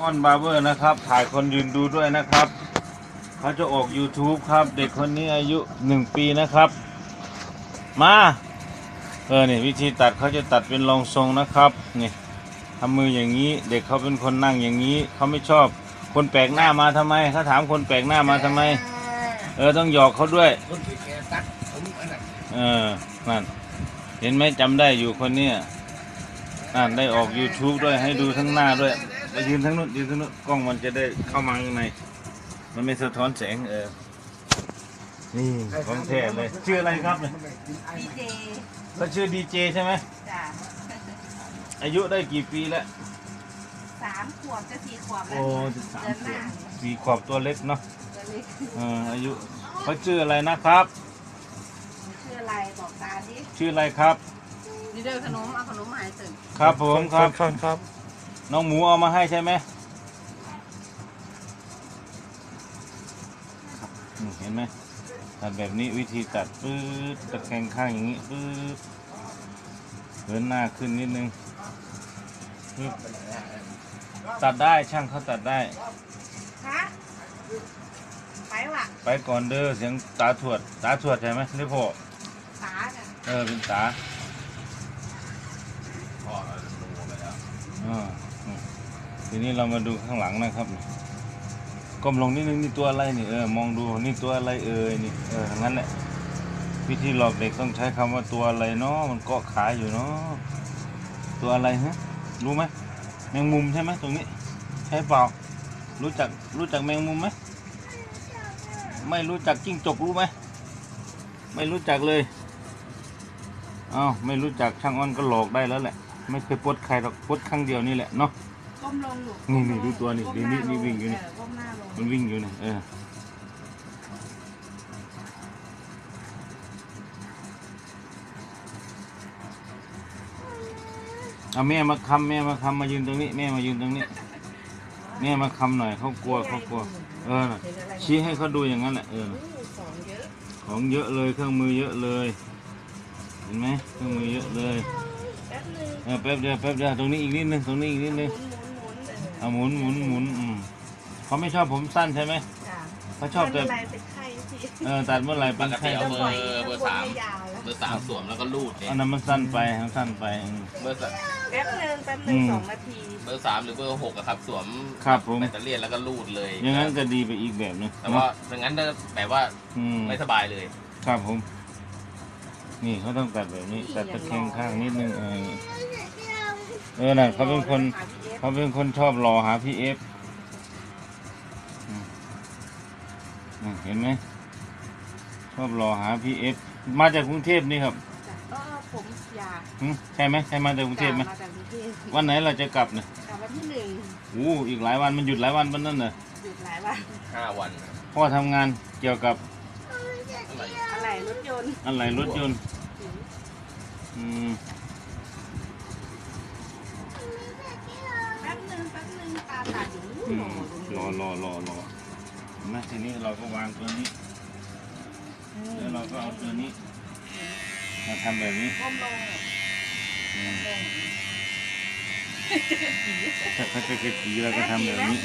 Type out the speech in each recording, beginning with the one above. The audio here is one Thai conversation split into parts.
อ้อนบาร์เบอร์นะครับถ่ายคนยืนดูด้วยนะครับเขาจะออก YouTube ครับ เด็กคนนี้อายุหนึ่งปีนะครับ มาเออนี่วิธีตัดเขาจะตัดเป็นรองทรงนะครับนี่ทำมืออย่างนี้ เด็กเขาเป็นคนนั่งอย่างนี้เขาไม่ชอบคนแปลกหน้ามาทำไมเขาถามคนแปลกหน้ามาทำไม เออต้องหยอกเขาด้วยเออนั่นเห็นไหมจำได้อยู่คนเนี้ยนั่นได้ออก YouTube ด้วยให้ดูทั้งหน้าด้วย ไปยืนทั้งนู้นยืนทั้งนู้นกล้องมันจะได้เข้ามาข้างใน มันไม่สะท้อนแสงเออ นี่ของแท้เลย ชื่ออะไรครับเนี่ยดีเจเขาชื่อดีเจใช่ไหมจ้ะอายุได้กี่ปีแล้วสามขวบจะสี่ขวบแล้โอ้วสามเดือนขหวน้าบสี่ขวบตัวเล็กเนาะตัวเล็กเอออายุเขาชื่ออะไรนะครับ ชื่ออะไรบอกตาดิชื่ออะไรครับนี่เด้อขนมเอาขนมมาให้ตื่นครับผมครับ ครับครับ น้องหมูเอามาให้ใช่ไหมครับนี่เห็นไหมตัดแบบนี้วิธีตัดปื๊ดตะแคงข้างอย่างนี้ปื๊ดเหินหน้าขึ้นนิดนึงปึ๊บตัดได้ช่างเขาตัดได้ฮะไปว่ะไปก่อนเด้อเสียงตาถวด ตาถวดใช่ไหมนี่พ่อตาเนี่ยเออเป็นตาพ่อเราดูไปแล้วอ่าอืม ทีนี้เรามาดูข้างหลังนะครับก้มลงนิดนึงนี่ตัวอะไรนี่เออมองดูนี่ตัวอะไรเอ่ยนี่เออทั้งนั้นแหละวิธีหลอกเด็กต้องใช้คำว่าตัวอะไรเนาะมันเกาะขาอยู่เนาะตัวอะไรฮะรู้ไหมแมงมุมใช่ไหมตรงนี้ ใช่เปล่า รู้จักรู้จักแมงมุมไหมไม่รู้จักจิ้งจกรู้ไหมไม่รู้จักเลยอ้าวไม่รู้จักช่างอ้อนก็หลอกได้แล้วแหละ ไม่เคยปดใครหรอกปดครั้งเดียวนี่แหละเนาะ ก้มลงอยู่นี่นี่ดูตัวนี่ก้มนี่หานี่ลวิ่งอยู่นี่เก้มหน้าลงมันวิ่งอยู่นี่เออเอาแม่มาคำแม่มาคำมายืนตรงนี้ แม่มายืนตรงนี้ แม่มาคำหน่อยเขากลัวเขากลัว เออน่ะเห็นอะไรชี้ให้เขาดูอย่างนั้นแหละเออน่ะของเยอะของเยอะเลยเครื่องมือเยอะเลย เห็นไหมเครื่องมือเยอะเลยแป๊บนึงเออแป๊บเดียวแป๊บเดียวตรงนี้อีกนิดนึงตรงนี้อีกนิดนึง หมุนหมุนหมุน เออเอาหมุนหมุนหมุนอืมเขาไม่ชอบผมสั้นใช่ไหมจ้ะเขาชอบแต่ไม่เป็นไรเป็นไข้สิเออตัดเมื่อไหร่เป็นไข้จะปล่อยเบอร์ข้งสามนไยาวแล้วเบอร์สามสวมแล้วก็รูดเนี่ยอันนั้นมันสั้นไปมันสั้นไปอืม เบอร์สามแป๊บนึงแป๊บนึงอืม สองนาทีเบอร์สามหรือเบอร์หกอะครับสวมครับผม แบตเตอรี่แล้วก็รูดเลยอย่างนั้นก็ดีไปอีกแบบหนึงแต่ว่าอย่างนั้นก็แบบว่าอืมไม่สบายเลย ครับผม นี่เขาต้องตัดแบบนี้ ตัดตะแคงข้างนิดนึงเออ เออน่ะเขาเป็นคนหาพี่เอฟเขาเป็นคนชอบรอหาพี่เอฟอืมอืมเห็นไหมชอบรอหาพี่เอฟมาจากกรุงเทพนี่ครับก็ผมอยากหึใช่ไหมใช่มาจากกรุงเทพไหมมาจากกรุงเทพวันไหนเราจะกลับเนี่ยกลับวันที่หนึ่งอู้อีกหลายวันมันหยุดหลายวันมันนั่นน่ะหยุดหลายวันห้าวัน พ่อทำงานเกี่ยวกับอะไรอะไรรถยนต์ อะไรรถยนต์ รอรอรอรอเห็นไหมทีนี้เราก็วางตัวนี้ แล้วเราก็เอาตัวนี้ มาทำแบบนี้ก้มลงอืมถ้าเขาจะกระจีเราก็ทำแบบนี้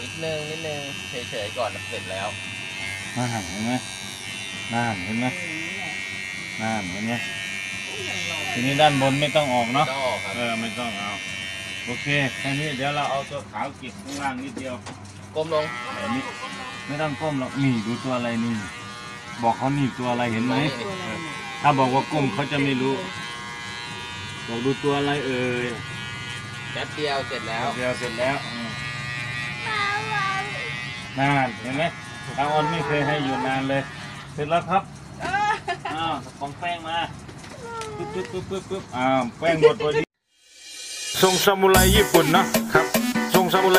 นิดนึงนิดนึงเฉยๆก่อนเสร็จแล้ว น่าเห็นไหมน่าเห็นไหมน่าเห็นไหมทีนี้ด้านบนไม่ต้องออกเนาะ ต้องออกครับ เออไม่ต้องเอา โอเคแค่นี้เดี๋ยวเราเอาตัวขาวเก็บข้างล่างนิดเดียวก้มลงแบบนี้ไม่ต้องก้มหรอกนี่ดูตัวอะไรนี่ บอกเขานี่ตัวอะไรเห็นไหมเออถ้าบอกว่าก้มเขาจะไม่รู้ บอกดูตัวอะไรเอ่ยแป๊บเดียวเสร็จแล้วเดียวเสร็จแล้วอืมนานเห็นไหมตาออนไม่เคยให้อยู่นานเลย เสร็จแล้วครับอ้าวของแป้งมาปึ๊บปึ๊บปึ๊บปึ๊บปึ๊บอ้าวแป้งหมดพอดี ทรงซามูไรญี่ปุ่นนะครับทรงซามูไร